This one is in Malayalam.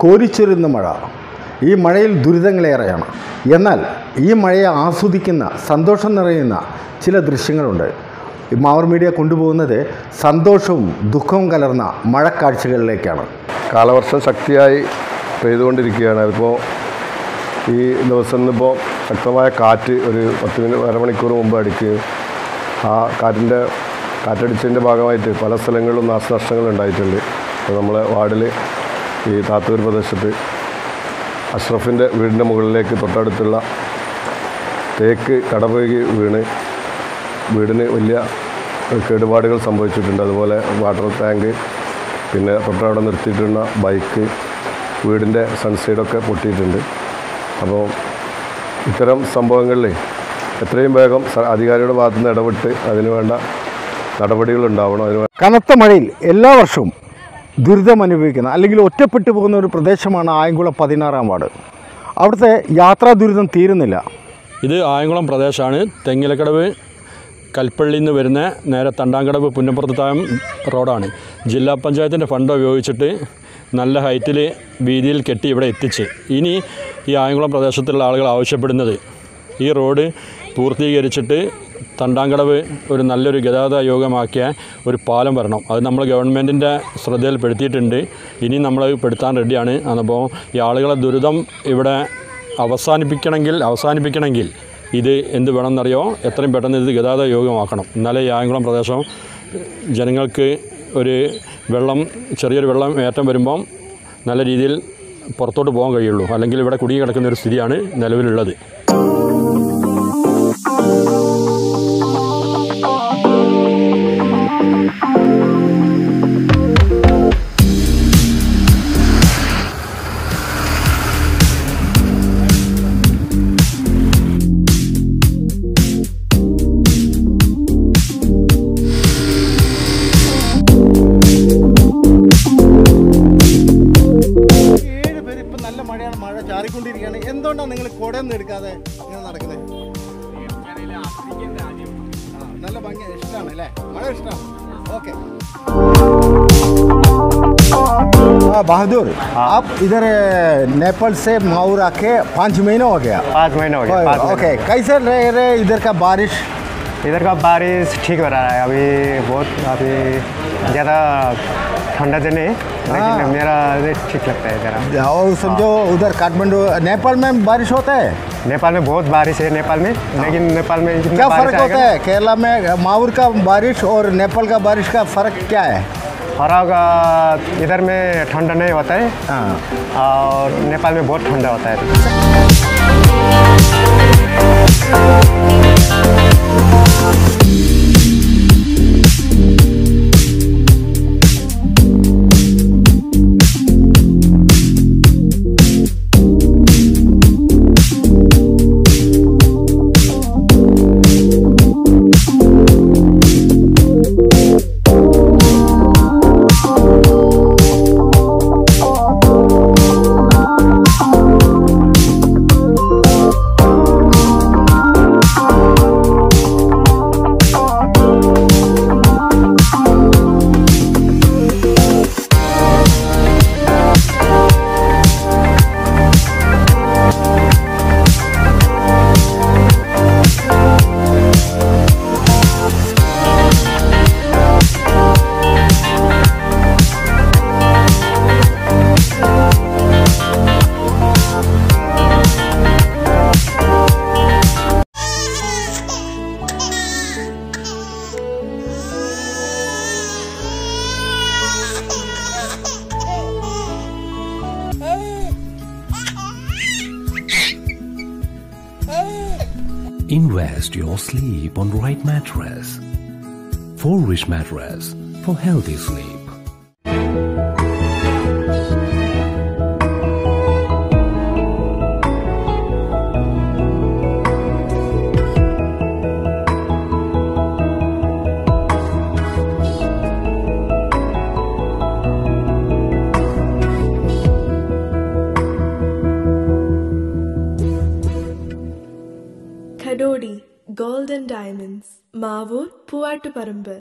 കോരിച്ചൊരുന്ന മഴ. ഈ മഴയിൽ ദുരിതങ്ങളേറെയാണ്. എന്നാൽ ഈ മഴയെ ആസ്വദിക്കുന്ന സന്തോഷം നിറയുന്ന ചില ദൃശ്യങ്ങളുണ്ട്. മാവർ മീഡിയ കൊണ്ടുപോകുന്നത് സന്തോഷവും ദുഃഖവും കലർന്ന മഴക്കാഴ്ചകളിലേക്കാണ്. കാലവർഷം ശക്തിയായി പെയ്തുകൊണ്ടിരിക്കുകയാണ്. അതിപ്പോൾ ഈ ദിവസം ഇപ്പോൾ ശക്തമായ കാറ്റ് ഒരു പത്ത് മിനിറ്റ് അരമണിക്കൂർ മുമ്പ് അടിക്കുകയും ആ കാറ്റിന്റെ കാറ്റടിച്ചതിന്റെ ഭാഗമായിട്ട് പല സ്ഥലങ്ങളിലും നാശനഷ്ടങ്ങൾ ഉണ്ടായിട്ടുണ്ട്. അപ്പോൾ നമ്മളെ വാർഡിൽ ഈ താത്തൂർ പ്രദേശത്ത് അഷ്റഫിന്റെ വീടിന്റെ മുകളിലേക്ക് തൊട്ടടുത്തുള്ള തേക്ക് കടപുഴകി വീണ് വീടിന് വലിയ കേടുപാടുകൾ സംഭവിച്ചിട്ടുണ്ട്. അതുപോലെ വാട്ടർ ടാങ്ക് പിന്നെ തൊട്ടവിടെ നിർത്തിയിട്ടുള്ള ബൈക്ക് വീടിന്റെ സൺസൈഡൊക്കെ പൊട്ടിയിട്ടുണ്ട്. അപ്പോൾ ഇത്തരം സംഭവങ്ങളിൽ എത്രയും വേഗം അധികാരിയുടെ ഭാഗത്തുനിന്ന് ഇടപെട്ട് അതിനുവേണ്ട നടപടികൾ ഉണ്ടാവണം അതിന് കനത്ത മഴയിൽ എല്ലാ വർഷവും ദുരിതം അനുഭവിക്കുന്ന അല്ലെങ്കിൽ ഒറ്റപ്പെട്ടു പോകുന്ന ഒരു പ്രദേശമാണ് ആയങ്കുളം പതിനാറാം വാർഡ്. അവിടുത്തെ യാത്രാ ദുരിതം തീരുന്നില്ല. ഇത് ആയങ്കുളം പ്രദേശമാണ് തെങ്ങിലക്കടവ് കൽപ്പള്ളിയിൽ നിന്ന് വരുന്ന നേരെ തണ്ടാങ്കടവ് പുന്നപ്പുറത്തായം റോഡാണ്. ജില്ലാ പഞ്ചായത്തിന്റെ ഫണ്ട് ഉപയോഗിച്ചിട്ട് നല്ല ഹൈറ്റിൽ വീതിയിൽ കെട്ടി ഇവിടെ എത്തിച്ച് ഇനി ഈ ആയങ്കുളം പ്രദേശത്തുള്ള ആളുകൾ ആവശ്യപ്പെടുന്നത് ഈ റോഡ് പൂർത്തീകരിച്ചിട്ട് തണ്ടാങ്കടവ് ഒരു നല്ലൊരു ഗതാഗത യോഗമാക്കിയ ഒരു പാലം വരണം. അത് നമ്മൾ ഗവൺമെന്റിന്റെ ശ്രദ്ധയിൽപ്പെടുത്തിയിട്ടുണ്ട് ഇനി നമ്മൾ പെടുത്താൻ റെഡിയാണ്. അപ്പോൾ ഈ ആളുകളെ ദുരിതം ഇവിടെ അവസാനിപ്പിക്കണമെങ്കിൽ അവസാനിപ്പിക്കണമെങ്കിൽ ഇത് എന്ത് വേണമെന്നറിയോ? എത്രയും പെട്ടെന്ന് ഇത് ഗതാഗത യോഗമാക്കണം. എന്നാലേ ഈ ആയംകുളം പ്രദേശം ജനങ്ങൾക്ക് ഒരു വെള്ളം ചെറിയൊരു വെള്ളം ഏറ്റം വരുമ്പം നല്ല രീതിയിൽ പുറത്തോട്ട് പോകാൻ കഴിയുള്ളൂ. അല്ലെങ്കിൽ ഇവിടെ കുടുങ്ങി കിടക്കുന്ന ഒരു സ്ഥിതിയാണ് നിലവിലുള്ളത്. മഴ ചാറിക്കൊണ്ടിരിക്കുകയാണ് എന്തുകൊണ്ടാണ് നിങ്ങൾ കുടയൊന്നും എടുക്കാതെ ഇങ്ങനെ നടക്കുന്നത് ആ, നല്ല ഭംഗി ഇഷ്ടമാണ് അല്ലേ മഴ ഇഷ്ടമാണ് ഓക്കെ बहादुर आप इधर नेपाल से माउर आके पाँच महीना हो गया पाँच महीने हो गए पाँच ओके कैसे रह रहे इधर का बारिश महीने। इधर का बारिश ठीक हो रहा है। अभी बहुत अभी ज़्यादा ठंडा नहीं हाँ। लेकिन मेरा ठीक लगता है ज़रा और समझो उधर काठमांडू नेपाल में बारिश होता है? नेपाल में बहुत बारिश है नेपाल में लेकिन नेपाल में क्या फ़र्क होता है? केरला में माउर का बारिश और नेपाल का बारिश का फ़र्क क्या है? फ़र्क इधर में ठंडा नहीं होता है। हाँ। और नेपाल में बहुत ठंडा होता है। Invest your sleep on right mattress. For rich mattress for healthy sleep. ഖഡോഡി ഗോൾഡൻ ഡയമണ്ട്സ് മാവൂർ പൂവാട്ടുപറമ്പ്.